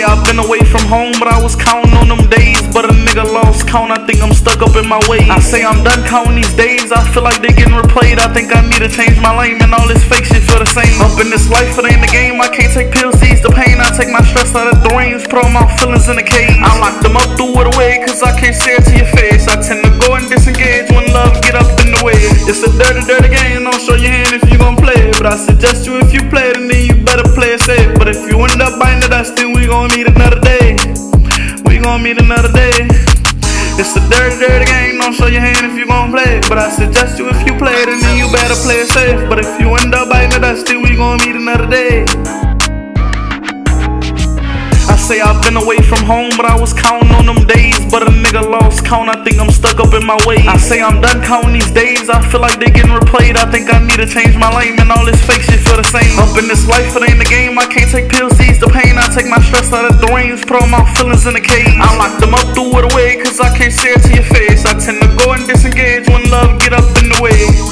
been away from home, but I was counting on them days. But a nigga lost count, I think I'm stuck up in my ways. I say I'm done counting these days, I feel like they getting replayed. I think I need to change my lane, and all this fake shit feel the same. Up in this life, it ain't the game. I can't take pills, ease the pain. I take my stress out of the range, put all my feelings in a cage. I lock them up, threw it away, cause I can't say it to your face. I tend to go and disengage when love get up in the way. It's a dirty, dirty game, don't show your hand if you gon' play. it. But I suggest you if you play it, then you If you end up biting the dust, then we gon' meet another day. We gon' meet another day. It's a dirty, dirty game, don't show your hand if you gon' play it. But I suggest you if you play it, then you better play it safe. But if you end up biting the dust, then we gon' meet another day. I say I've been away from home, but I was counting on them days. But a nigga lost count, I think I'm stuck up in my ways. I say I'm done counting these days, I feel like they getting replayed. I think to change my lane, and all this fake shit feel the same. Up in this life, it ain't the game. I can't take pills, ease the pain. I take my stress out of the range, put all my feelings in a cage. I lock them up, threw it away, cause I can't say it to your face. I tend to go and disengage when love get up in the way.